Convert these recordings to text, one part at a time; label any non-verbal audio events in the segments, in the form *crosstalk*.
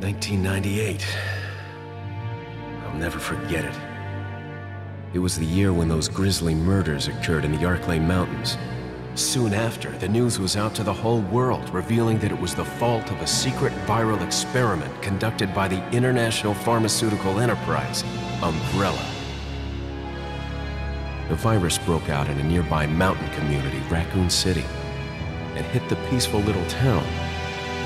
1998. I'll never forget it. It was the year when those grisly murders occurred in the Arklay Mountains. Soon after, the news was out to the whole world, revealing that it was the fault of a secret viral experiment conducted by the international pharmaceutical enterprise, Umbrella. The virus broke out in a nearby mountain community, Raccoon City, and hit the peaceful little town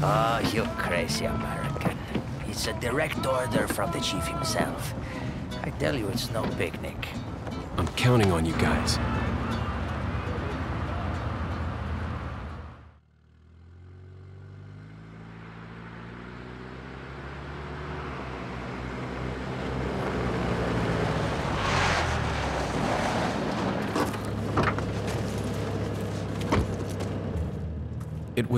Ah, oh, you crazy American. It's a direct order from the chief himself. I tell you, it's no picnic. I'm counting on you guys.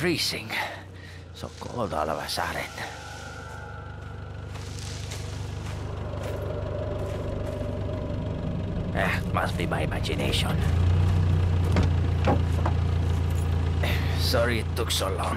Freezing. So cold all of a sudden. Eh, must be my imagination. Sorry it took so long.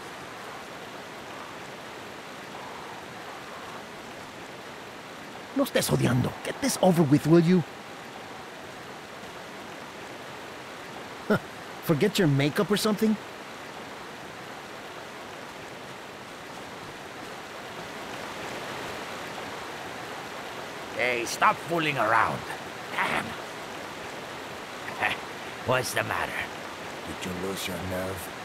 No estés odiando. Get this over with, will you? Forget your makeup or something? Hey, stop fooling around. Damn. *laughs* What's the matter? Did you lose your nerve?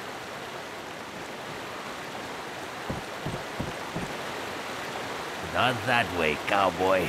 Not that way, cowboy.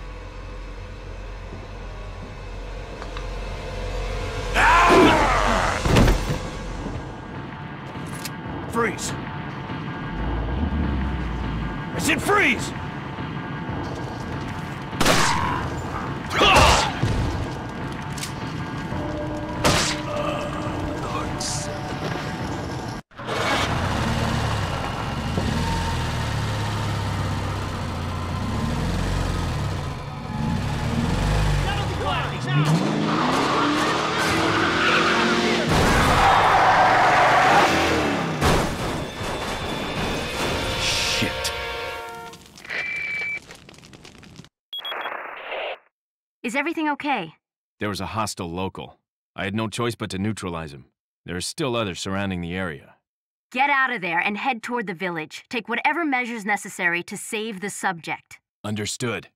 Freeze! I said freeze! Everything okay? There was a hostile local. I had no choice but to neutralize him. There are still others surrounding the area. Get out of there and head toward the village. Take whatever measures necessary to save the subject. Understood.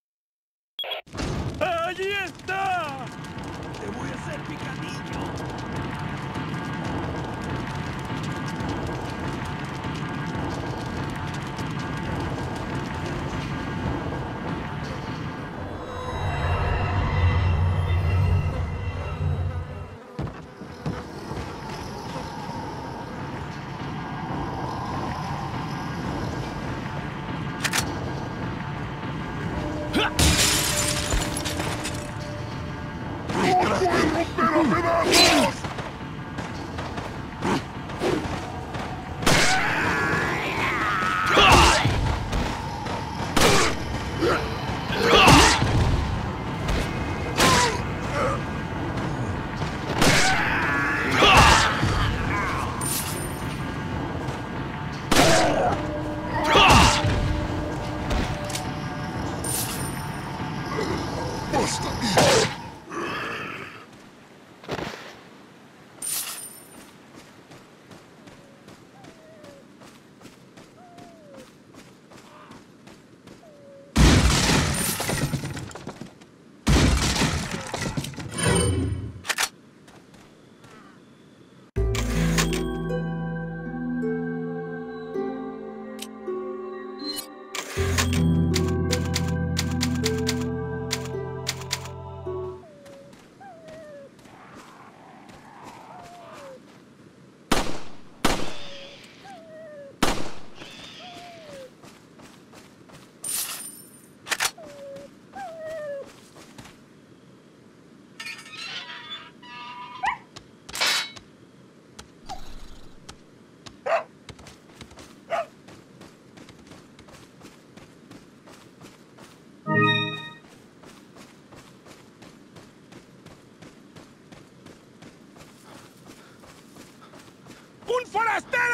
¡Un forastero!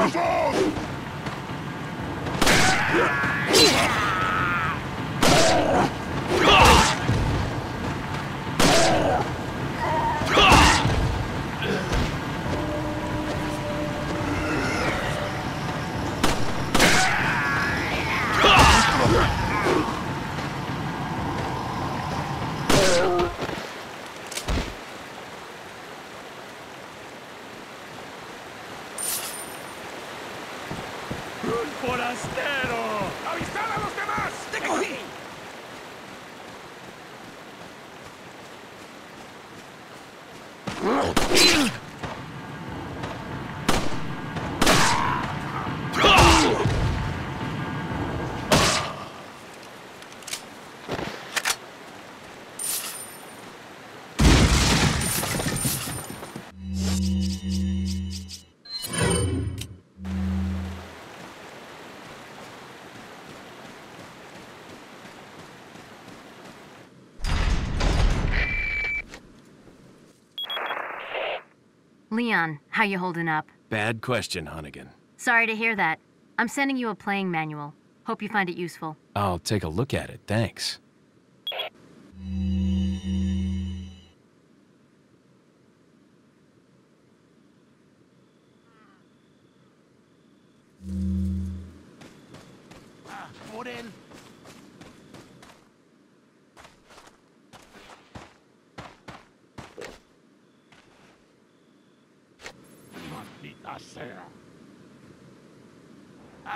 Romper a Leon, how you holding up? Bad question, Hunnigan. Sorry to hear that. I'm sending you a playing manual. Hope you find it useful. I'll take a look at it, thanks.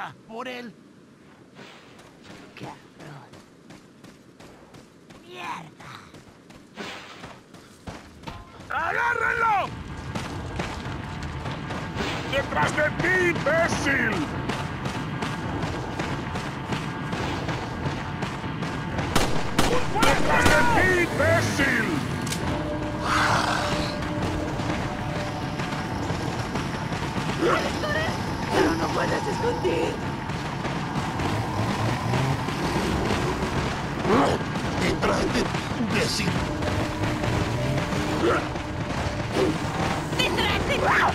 Ah, por él. Cabrón. Mierda. ¡Agárrenlo! ¡Detrás de ti, imbécil! ¡Detrás de ti, imbécil! Pero no puedes esconder. Detrás de. ¡Detrás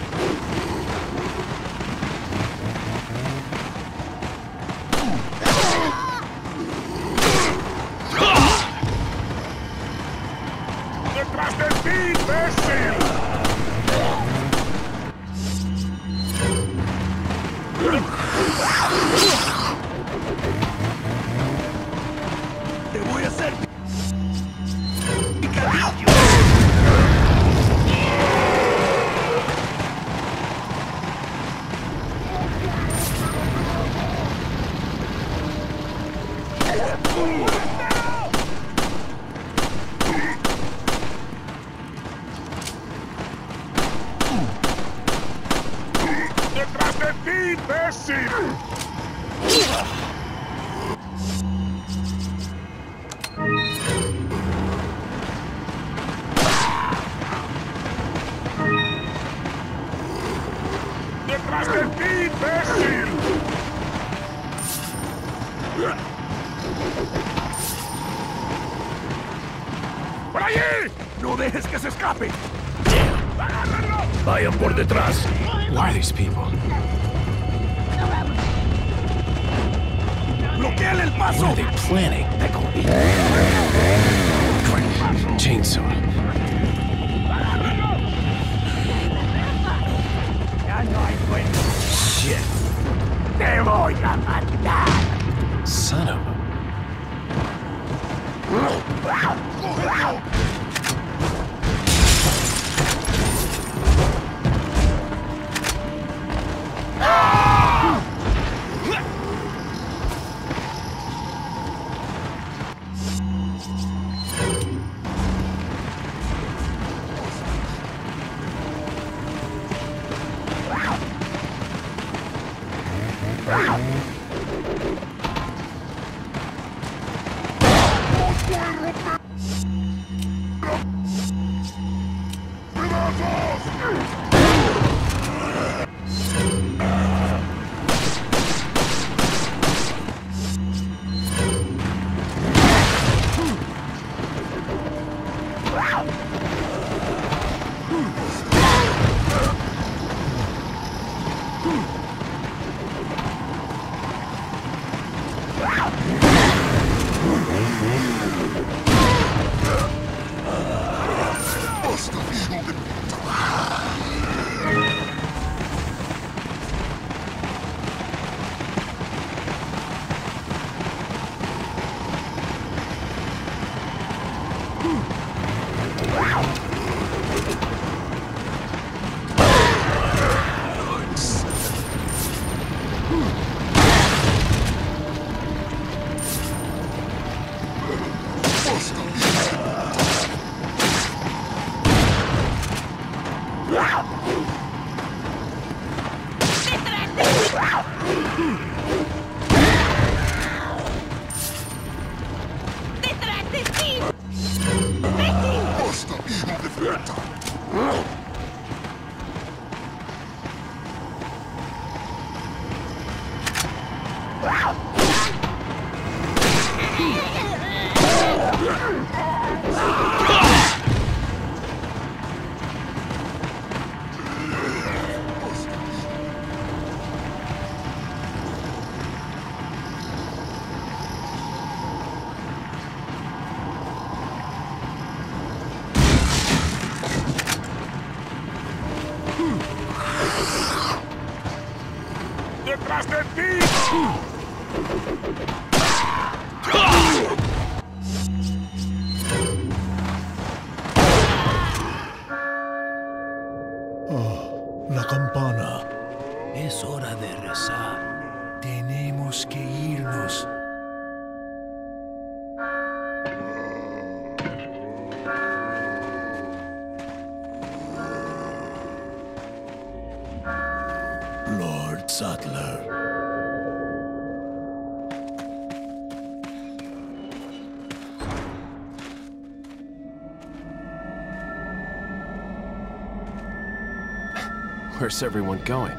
Where's everyone going?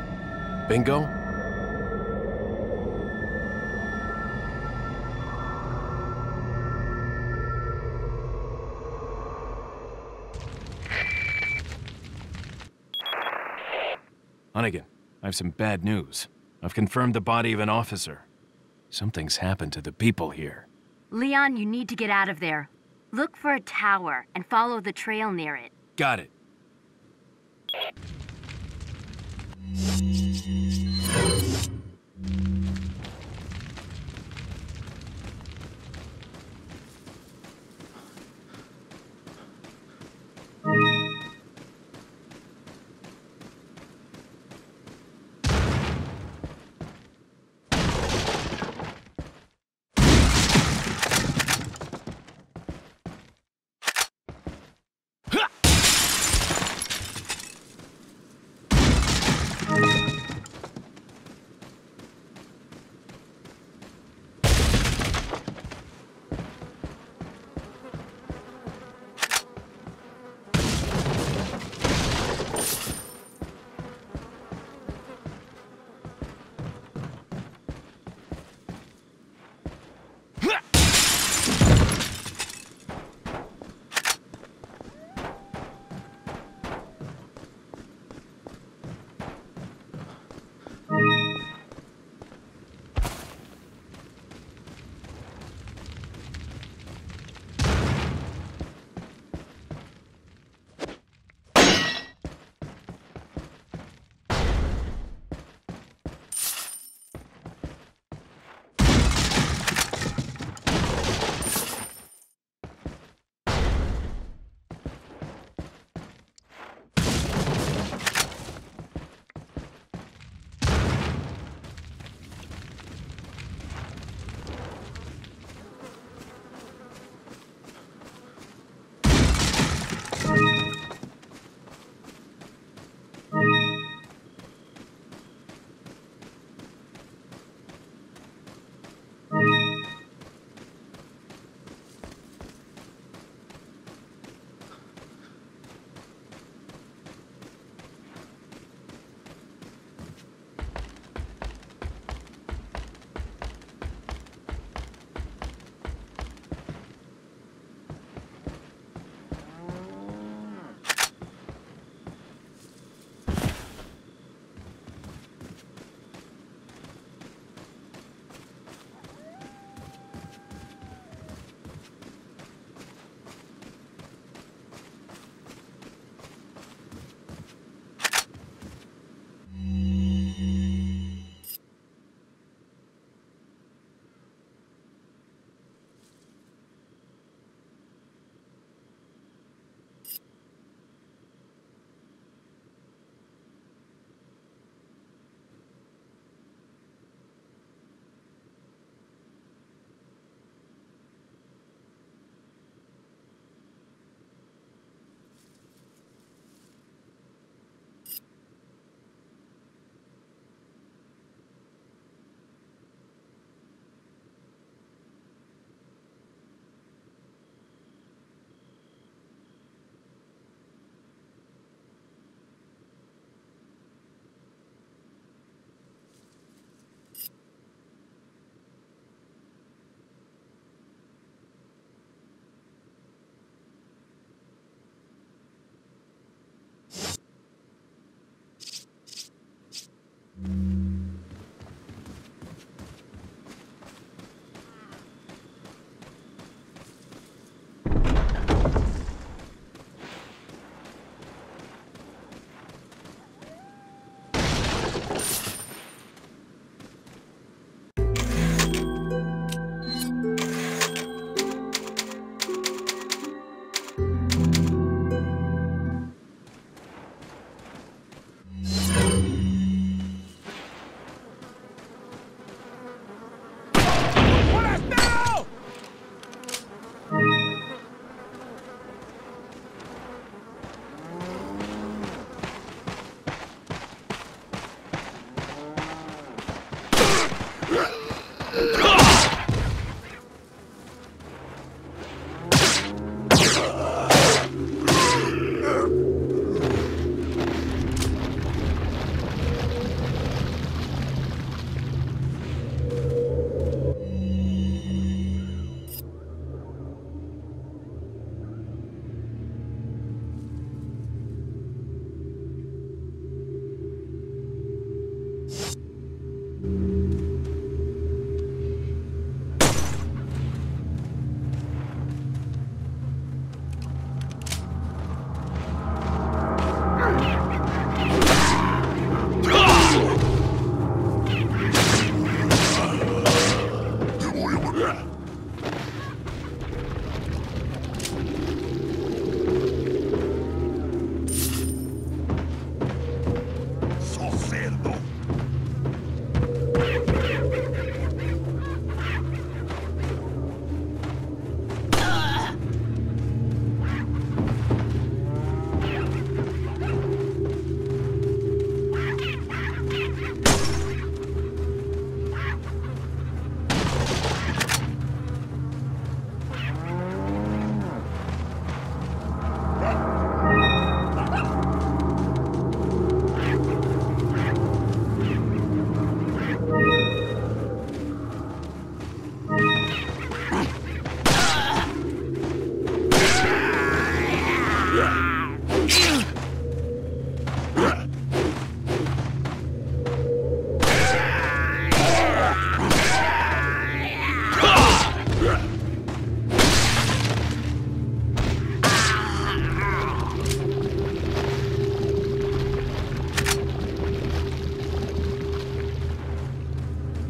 Bingo? Hunnigan, I have some bad news. I've confirmed the body of an officer. Something's happened to the people here. Leon, you need to get out of there. Look for a tower and follow the trail near it. Got it.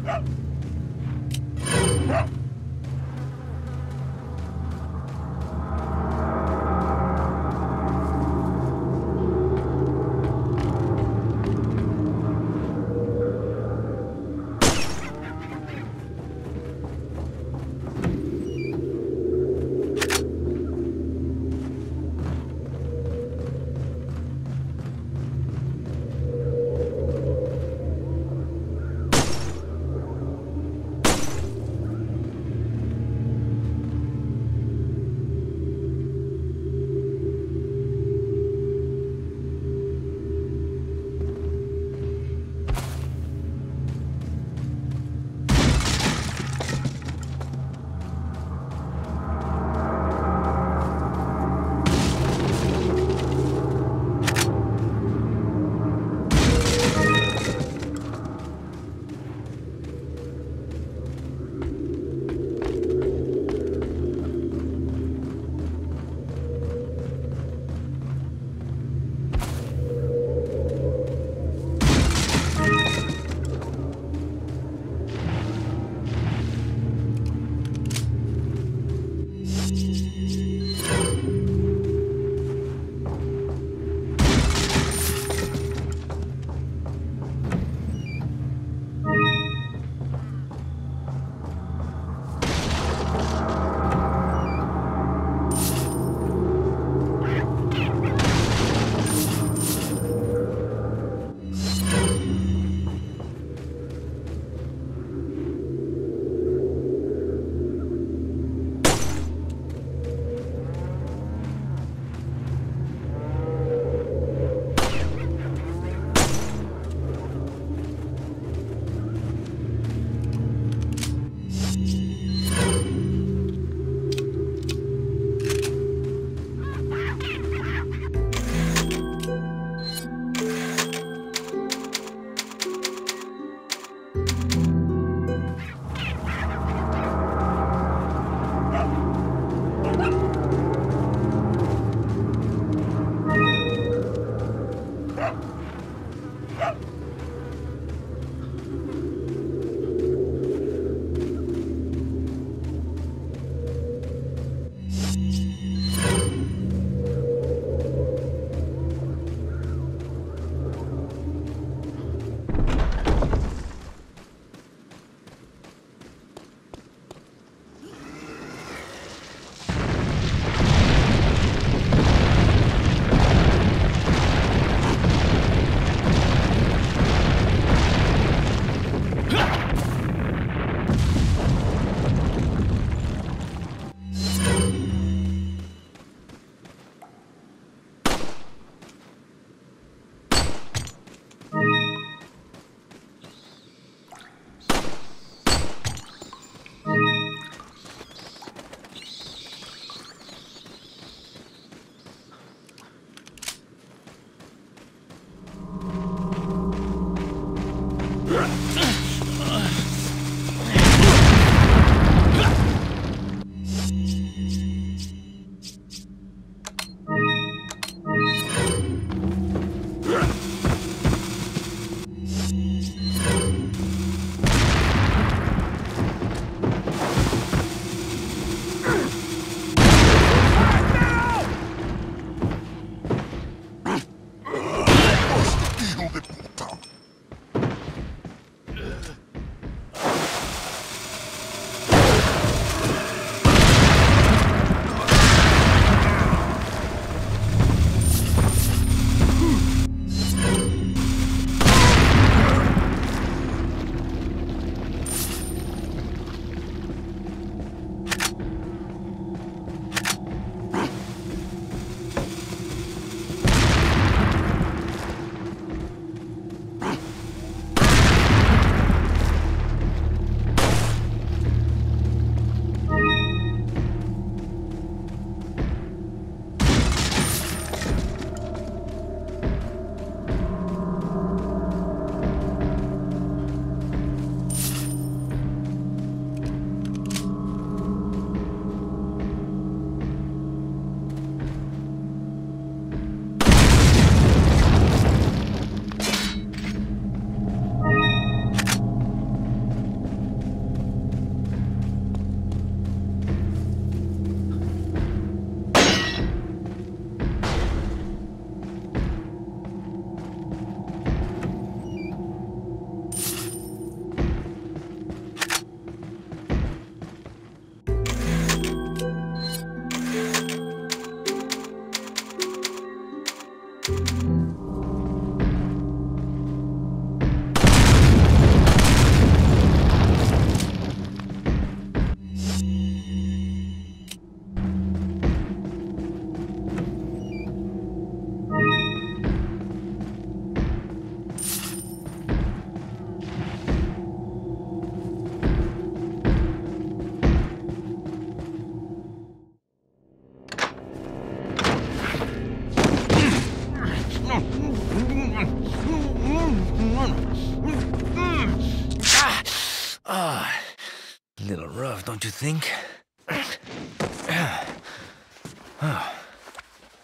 Oh! Don't you think?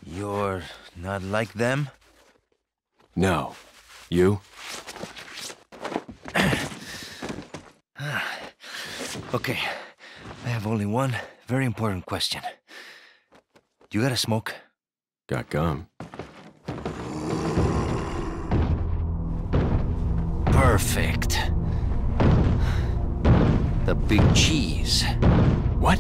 You're not like them? No. You? Okay, I have only one very important question. You got a smoke? Got gum. Perfect. The big cheese. What?